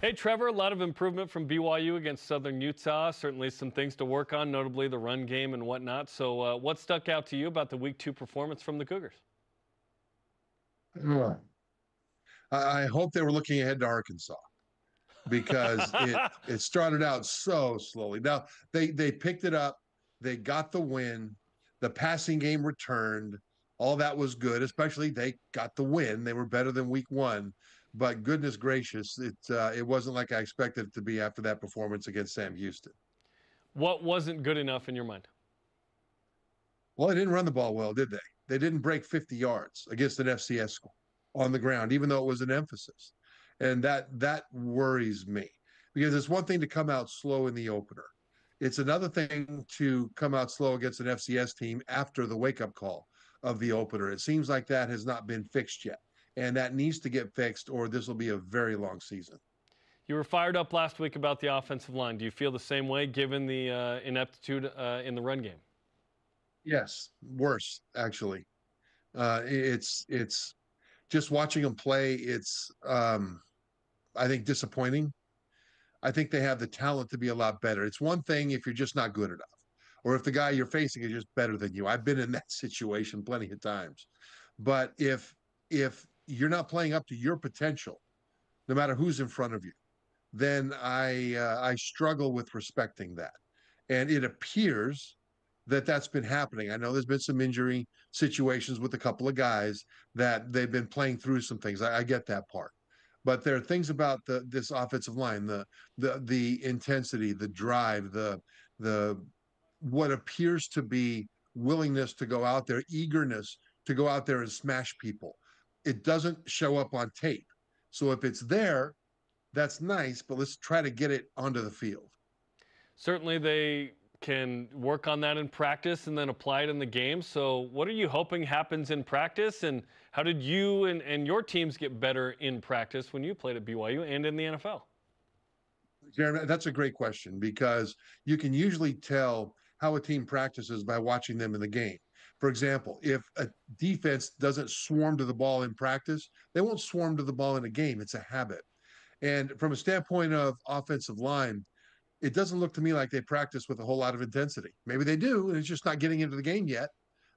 Hey, Trevor, a lot of improvement from BYU against Southern Utah. Certainly some things to work on, notably the run game and whatnot. So, uh, what stuck out to you about the week two performance from the Cougars? I hope they were looking ahead to Arkansas because it, it started out so slowly. Now, they, they picked it up, they got the win, the passing game returned. All that was good, especially they got the win. They were better than week one but goodness gracious, it uh, it wasn't like I expected it to be after that performance against Sam Houston. What wasn't good enough in your mind? Well, they didn't run the ball well, did they? They didn't break 50 yards against an FCS school on the ground, even though it was an emphasis, and that that worries me because it's one thing to come out slow in the opener. It's another thing to come out slow against an FCS team after the wake up call of the opener. It seems like that has not been fixed yet and that needs to get fixed, or this will be a very long season. You were fired up last week about the offensive line. Do you feel the same way given the uh, ineptitude uh, in the run game? Yes, worse actually. Uh, it's it's just watching them play. It's um, I think disappointing. I think they have the talent to be a lot better. It's one thing if you're just not good enough, or if the guy you're facing is just better than you. I've been in that situation plenty of times. But if if you're not playing up to your potential, no matter who's in front of you, then I uh, I struggle with respecting that. And it appears that that's been happening. I know there's been some injury situations with a couple of guys that they've been playing through some things. I, I get that part, but there are things about the this offensive line, the the the intensity, the drive, the the what appears to be willingness to go out there, eagerness to go out there and smash people it doesn't show up on tape. So if it's there, that's nice, but let's try to get it onto the field. Certainly, they can work on that in practice and then apply it in the game. So, what are you hoping happens in practice? And how did you and, and your teams get better in practice when you played at BYU and in the NFL? Jeremy, that's a great question because you can usually tell how a team practices by watching them in the game. For example, if a defense doesn't swarm to the ball in practice, they won't swarm to the ball in a game. It's a habit. And from a standpoint of offensive line, it doesn't look to me like they practice with a whole lot of intensity. Maybe they do, and it's just not getting into the game yet,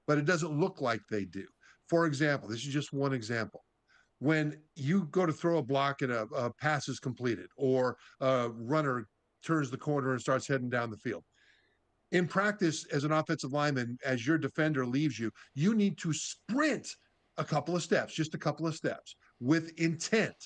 but it doesn't look like they do. For example, this is just one example. When you go to throw a block and a, a pass is completed, or a runner turns the corner and starts heading down the field, in practice as an offensive lineman, as your defender leaves you, you need to sprint a couple of steps, just a couple of steps with intent.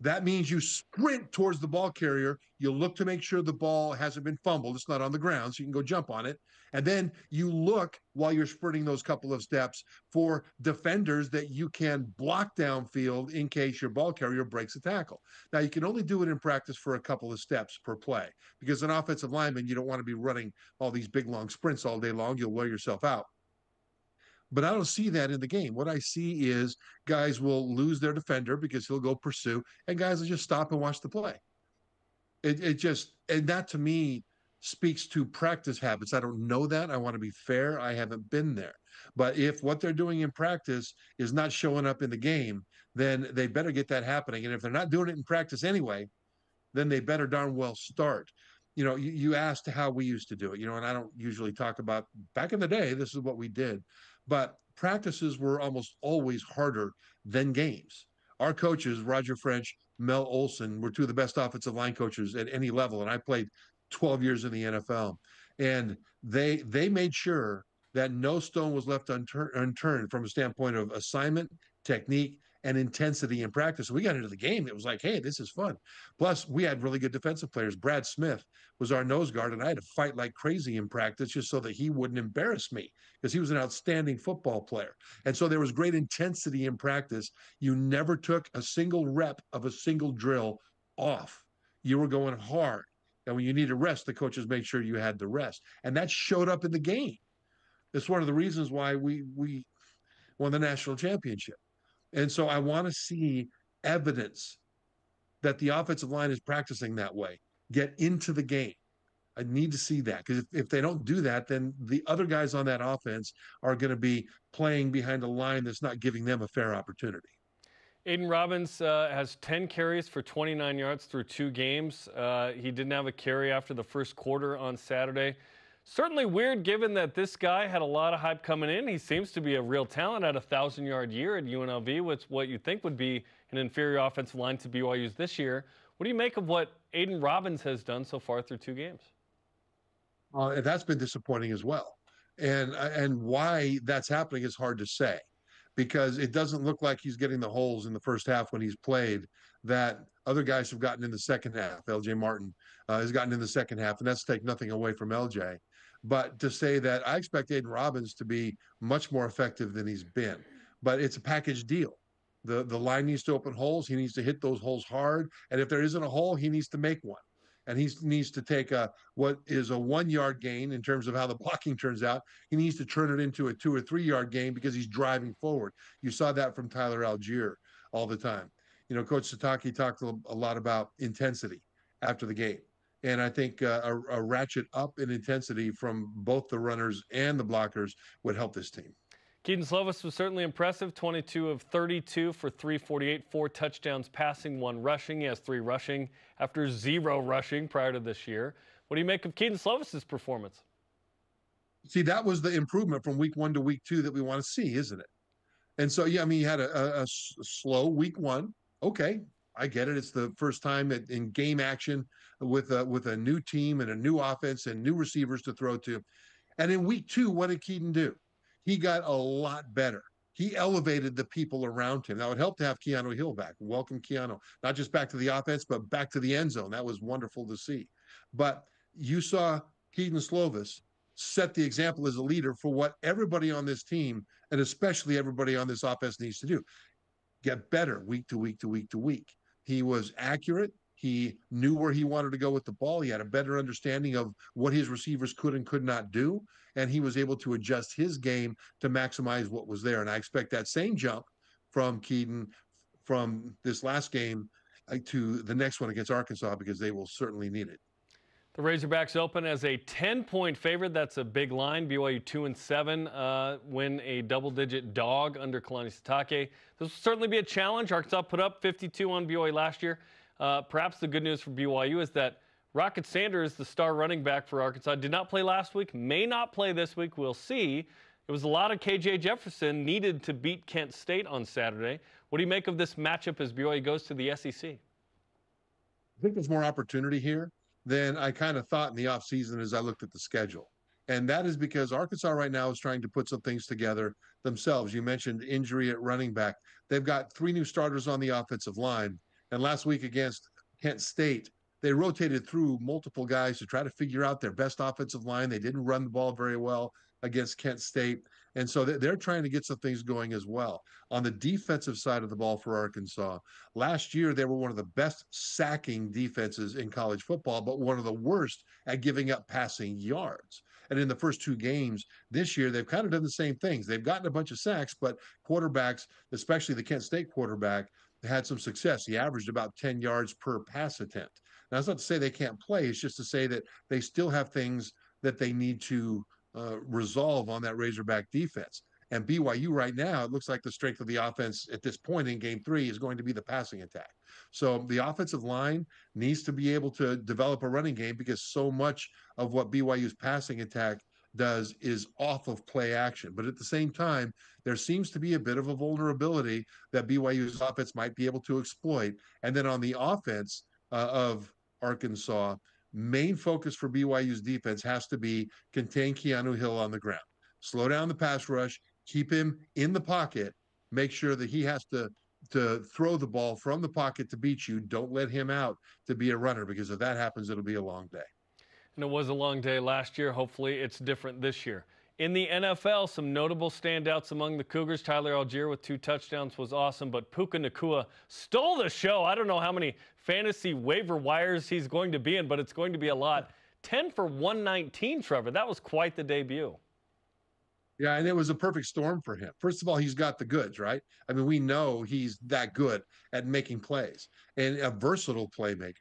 That means you sprint towards the ball carrier. You look to make sure the ball hasn't been fumbled. It's not on the ground, so you can go jump on it. And then you look while you're sprinting those couple of steps for defenders that you can block downfield in case your ball carrier breaks a tackle. Now, you can only do it in practice for a couple of steps per play because an offensive lineman, you don't want to be running all these big long sprints all day long. You'll wear yourself out. But I don't see that in the game. What I see is guys will lose their defender because he'll go pursue, and guys will just stop and watch the play. It, it just, and that to me speaks to practice habits. I don't know that. I want to be fair. I haven't been there. But if what they're doing in practice is not showing up in the game, then they better get that happening. And if they're not doing it in practice anyway, then they better darn well start. You know, you, you asked how we used to do it, you know, and I don't usually talk about back in the day, this is what we did. But practices were almost always harder than games. Our coaches, Roger French, Mel Olson, were two of the best offensive line coaches at any level, and I played 12 years in the NFL. And they they made sure that no stone was left unturned, unturned from a standpoint of assignment, technique, and intensity in practice. we got into the game. It was like, hey, this is fun. Plus, we had really good defensive players. Brad Smith was our nose guard, and I had to fight like crazy in practice just so that he wouldn't embarrass me because he was an outstanding football player. And so there was great intensity in practice. You never took a single rep of a single drill off. You were going hard. And when you needed rest, the coaches made sure you had the rest. And that showed up in the game. It's one of the reasons why we we won the national championship. And so I want to see evidence that the offensive line is practicing that way. Get into the game. I need to see that because if, if they don't do that, then the other guys on that offense are going to be playing behind a line that's not giving them a fair opportunity. Aidan Robbins uh, has 10 carries for 29 yards through two games. Uh, he didn't have a carry after the first quarter on Saturday. Certainly weird given that this guy had a lot of hype coming in. He seems to be a real talent at a 1,000 yard year at UNLV, with what you think would be an inferior offensive line to BYU's this year. What do you make of what Aidan Robbins has done so far through two games? Uh, that's been disappointing as well. And, and why that's happening is hard to say because it doesn't look like he's getting the holes in the first half when he's played that other guys have gotten in the second half. LJ Martin uh, has gotten in the second half, and that's take nothing away from LJ. But to say that I expect Aidan Robbins to be much more effective than he's been, but it's a package deal. The the line needs to open holes. He needs to hit those holes hard, and if there isn't a hole, he needs to make one and he needs to take a what is a one yard gain in terms of how the blocking turns out. He needs to turn it into a two or three yard gain because he's driving forward. You saw that from Tyler Allgeier all the time. You know, Coach Sitake talked a lot about intensity after the game. And I think uh, a, a ratchet up in intensity from both the runners and the blockers would help this team. Kedon Slovis was certainly impressive. 22 of 32 for 348, four touchdowns passing, one rushing. He has three rushing after zero rushing prior to this year. What do you make of Kedon Slovis's performance? See, that was the improvement from week one to week two that we want to see, isn't it? And so, yeah, I mean, he had a, a, a slow week one. Okay, I get it. It's the first time in game action with a, with a new team and a new offense and new receivers to throw to. And in week two, what did Kedon do? he got a lot better. He elevated the people around him. That would help to have Keanu Hill back. Welcome, Keanu. Not just back to the offense, but back to the end zone. That was wonderful to see. But you saw Kedon Slovis set the example as a leader for what everybody on this team, and especially everybody on this offense, needs to do get better week to week to week to week. He was accurate. He knew where he wanted to go with the ball. He had a better understanding of what his receivers could and could not do. And he was able to adjust his game to maximize what was there. And I expect that same jump from Kedon from this last game uh, to the next one against Arkansas because they will certainly need it. The Razorbacks open as a 10-point favorite. That's a big line. BYU two and seven uh, win a double-digit dog under Kalani Sitake. This will certainly be a challenge. Arkansas put up 52 on BYU last year. Uh, perhaps the good news for BYU is that Rocket Sanders, the star running back for Arkansas, did not play last week, may not play this week. We'll see. It was a lot of KJ Jefferson needed to beat Kent State on Saturday. What do you make of this matchup as BYU goes to the SEC? I think there's more opportunity here than I kind of thought in the offseason as I looked at the schedule. And that is because Arkansas right now is trying to put some things together themselves. You mentioned injury at running back. They've got three new starters on the offensive line. And last week against Kent State, they rotated through multiple guys to try to figure out their best offensive line. They didn't run the ball very well against Kent State. And so they're trying to get some things going as well. On the defensive side of the ball for Arkansas, last year they were one of the best sacking defenses in college football, but one of the worst at giving up passing yards. And in the first two games this year, they've kind of done the same things. They've gotten a bunch of sacks, but quarterbacks, especially the Kent State quarterback, had some success. He averaged about 10 yards per pass attempt. Now, that's not to say they can't play. It's just to say that they still have things that they need to uh, resolve on that Razorback defense. And BYU right now, it looks like the strength of the offense at this point in game three is going to be the passing attack. So the offensive line needs to be able to develop a running game because so much of what BYU's passing attack does is off of play action. But at the same time, there seems to be a bit of a vulnerability that BYU's offense might be able to exploit. And then on the offense uh, of Arkansas, main focus for BYU's defense has to be contain Keanu Hill on the ground, slow down the pass rush, keep him in the pocket, make sure that he has to to throw the ball from the pocket to beat you. Don't let him out to be a runner because if that happens, it'll be a long day. And it was a long day last year. Hopefully, it's different this year. In the NFL, some notable standouts among the Cougars. Tyler Allgeier with two touchdowns was awesome, but Puka Nacua stole the show. I don't know how many fantasy waiver wires he's going to be in, but it's going to be a lot. 10 for 119, Trevor. That was quite the debut. Yeah, and it was a perfect storm for him. First of all, he's got the goods, right? I mean, we know he's that good at making plays and a versatile playmaker.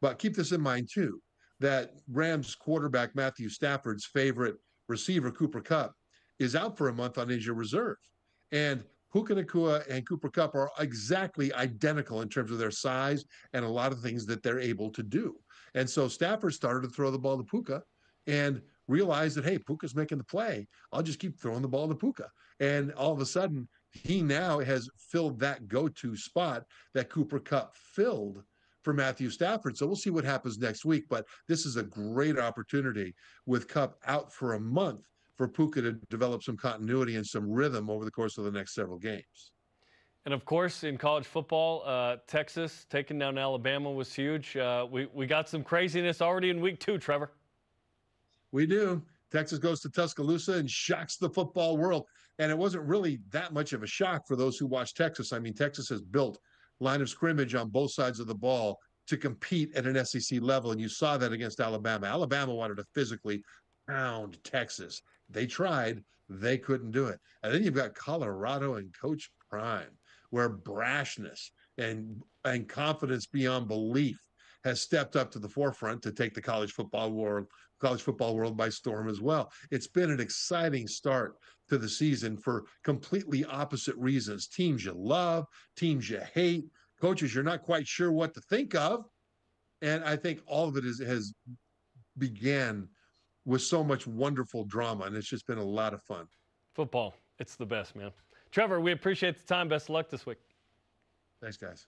But keep this in mind, too that Rams quarterback Matthew Stafford's favorite receiver, Cooper Kupp is out for a month on injured reserve. And Puka Nacua and Cooper Kupp are exactly identical in terms of their size and a lot of things that they're able to do. And so Stafford started to throw the ball to Puka and realized that, hey, Puka's making the play. I'll just keep throwing the ball to Puka. And all of a sudden, he now has filled that go to spot that Cooper Kupp filled for Matthew Stafford. So we'll see what happens next week. But this is a great opportunity with Kupp out for a month for Puka to develop some continuity and some rhythm over the course of the next several games. And of course, in college football, uh, Texas taking down Alabama was huge. Uh, we, we got some craziness already in week two, Trevor. We do. Texas goes to Tuscaloosa and shocks the football world. And it wasn't really that much of a shock for those who watch Texas. I mean, Texas has built line of scrimmage on both sides of the ball to compete at an SEC level. And you saw that against Alabama. Alabama wanted to physically pound Texas. They tried, they couldn't do it. And then you've got Colorado and Coach Prime, where brashness and and confidence beyond belief has stepped up to the forefront to take the college football world college football world by storm as well. It's been an exciting start to the season for completely opposite reasons. Teams you love, teams you hate, coaches you're not quite sure what to think of. And I think all of it is, has began with so much wonderful drama, and it's just been a lot of fun. Football, it's the best, man. Trevor, we appreciate the time. Best of luck this week. Thanks, guys.